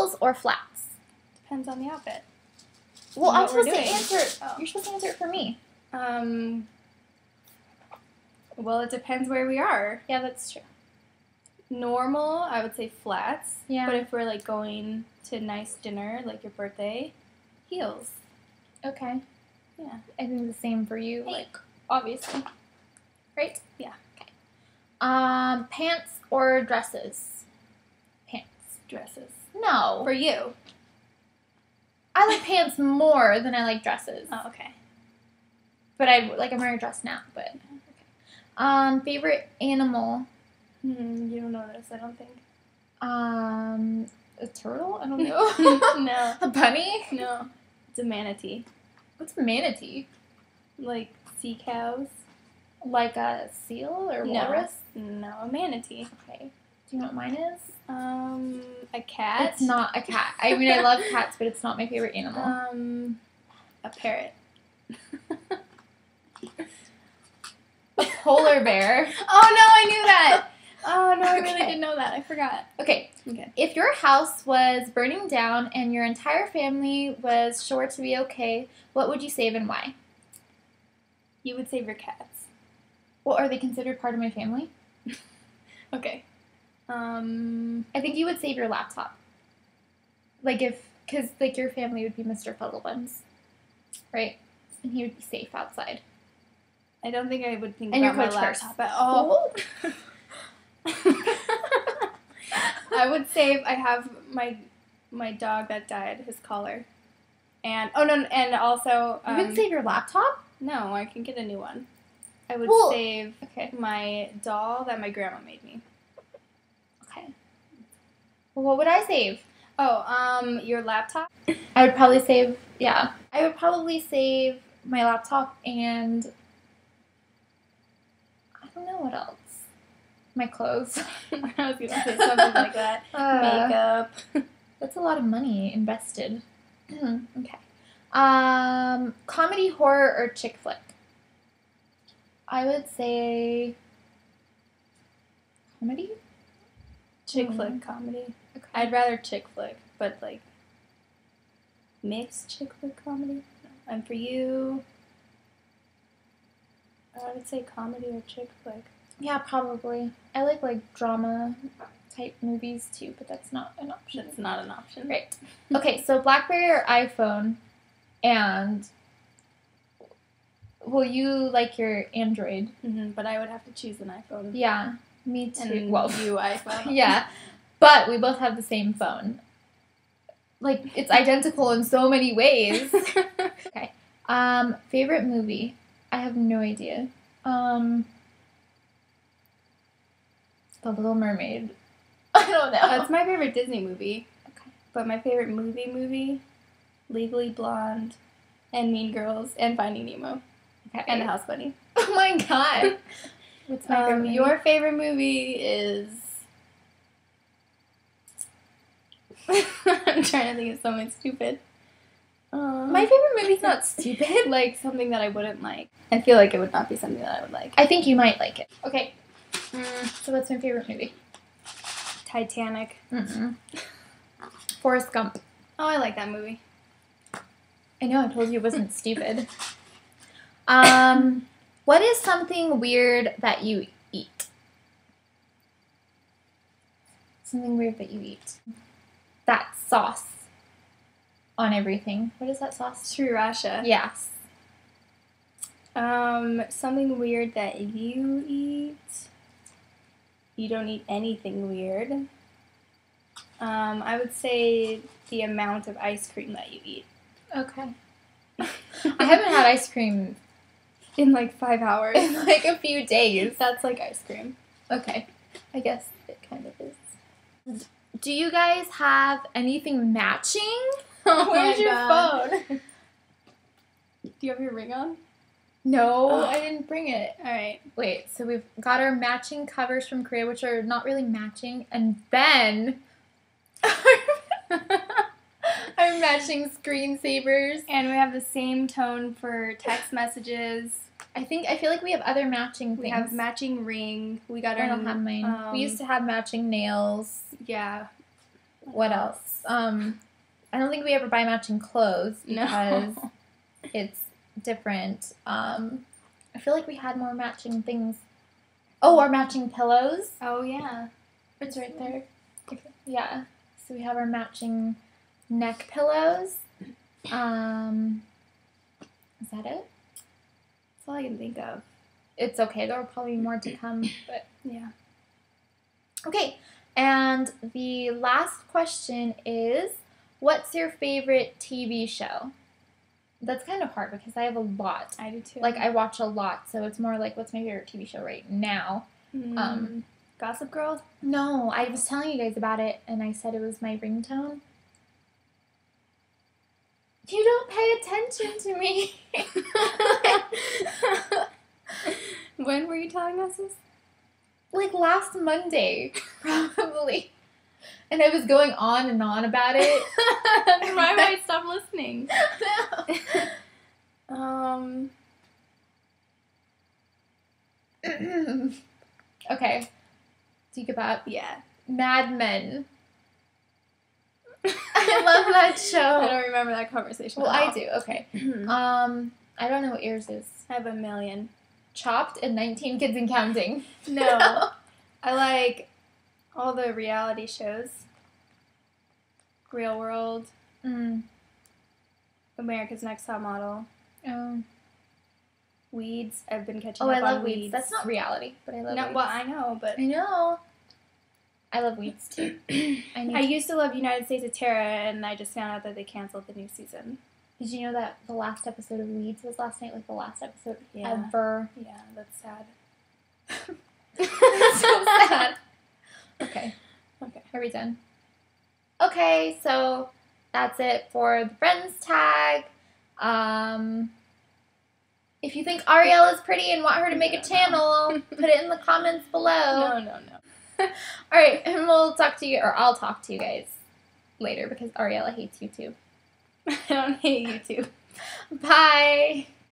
heels or flats? Depends on the outfit. Well, I'm supposed to answer. Oh. You're supposed to answer it for me. Um. Well, it depends where we are. Yeah, that's true. Normal, I would say flats. Yeah. But if we're like going to a nice dinner, like your birthday, heels. Okay. Yeah. I think the same for you. Hey. Like, obviously. Right? Yeah. Okay. Um, pants or dresses? Pants. Dresses. No. For you. I like pants more than I like dresses. Oh, okay. But I like I'm wearing a dress now. But um, favorite animal? Hmm, you don't know this, I don't think. Um, a turtle? I don't know. no. a bunny? No. It's a manatee. What's a manatee? Like sea cows. Like a seal or No. walrus? No, a manatee. Okay. Do you know what mine is? Um, a cat. It's not a cat. I mean, I love cats, but it's not my favorite animal. Um, a parrot. a polar bear. Oh no, I knew that. Oh no, I really didn't know that. I forgot. Okay. Okay. If your house was burning down and your entire family was sure to be okay, what would you save and why? You would save your cats. Well, are they considered part of my family? Okay. Um, I think you would save your laptop. Like if, because like your family would be Mr. Fuddlebuns, right? And he would be safe outside. I don't think I would think And your about my Coach purse. laptop at all. I would save. I have my my dog that died. His collar, and oh no, and also You um, would save your laptop? no. I can get a new one. I would Well- save Okay. my doll that my grandma made me. What would I save? Oh, um, your laptop. I would probably save, yeah. I would probably save my laptop and I don't know what else. My clothes. I was gonna say something like that. Uh, Makeup. That's a lot of money invested. okay. Um, comedy, horror, or chick flick? I would say comedy. Chick flick comedy. I'd rather chick flick, but like mixed chick flick comedy. And for you, I would say comedy or chick flick. yeah, probably. I like like drama type movies too, but that's not an option. That's not an option. Right. Okay, so BlackBerry or iPhone, and will you like your Android? hmm but I would have to choose an iPhone. Yeah, me too. And well, you iPhone. yeah, but we both have the same phone. Like it's identical in so many ways. okay. Um, favorite movie? I have no idea. Um, The Little Mermaid. I don't know. That's my favorite Disney movie. Okay. But my favorite movie movie, Legally Blonde, and Mean Girls, and Finding Nemo, okay. and The House Bunny. oh my god. What's my favorite Um, movie? your favorite movie is. I'm trying to think of something stupid. Um, My favorite movie's not stupid. like something that I wouldn't like. I feel like it would not be something that I would like. I think you might like it. Okay, Mm, so what's my favorite movie? Titanic. Mm-mm. Forrest Gump. Oh, I like that movie. I know, I told you it wasn't stupid. Um, what is something weird that you eat? Something weird that you eat. That sauce on everything. What is that sauce? Sriracha. Yes. Um, something weird that you eat. You don't eat anything weird. Um, I would say the amount of ice cream that you eat. Okay. I haven't had ice cream In like five hours. in like a few days. That's like ice cream. Okay. I guess it kind of is. Do you guys have anything matching? Oh Where's your God. phone? Do you have your ring on? No. I didn't bring it. All right. Wait, so we've got our matching covers from Korea, which are not really matching, and then matching screensavers. And we have the same tone for text messages. I think I feel like we have other matching things. We have matching ring. We got our. I don't have mine. um, we used to have matching nails. Yeah. What else? Um, I don't think we ever buy matching clothes because No. it's different. Um, I feel like we had more matching things. Oh, our matching pillows. Oh yeah. It's right there. Yeah. So we have our matching neck pillows. Um, is that it? That's all I can think of. It's okay. There will probably be more to come. But Yeah. okay. And the last question is, what's your favorite TV show? That's kind of hard because I have a lot. I do too. Like I watch a lot, so it's more like what's my favorite TV show right now. Mm, um, Gossip Girl. No, I was telling you guys about it, and I said it was my ringtone. You don't pay attention to me. when were you telling us this? like last Monday, probably. And I was going on and on about it. Why would I stop listening? No. Um. okay. Think about Yeah. Mad Men. I love that show. I don't remember that conversation. Well, I do. Okay. Um, I don't know what yours is. I have a million. Chopped and 19 Kids and Counting. No. I like all the reality shows. Real World, Mm. America's Next Top Model, Oh. Weeds. I've been catching Oh, up I love Weeds. Weeds. That's not reality, but I love no, Weeds. well, I know, but I know. I love Weeds too. I need I used to love United States of Tara, and I just found out that they canceled the new season. Did you know that the last episode of Weeds was last night? Like the last episode Yeah. ever. Yeah, that's sad. That's so sad. Okay. Okay. Are we done? Okay, so that's it for the friends tag. Um, if you think Ariel is pretty and want her to make a No. channel, put it in the comments below. No, no, no. All right, and we'll talk to you, or I'll talk to you guys later because Ariella hates YouTube. I don't hate YouTube. Bye.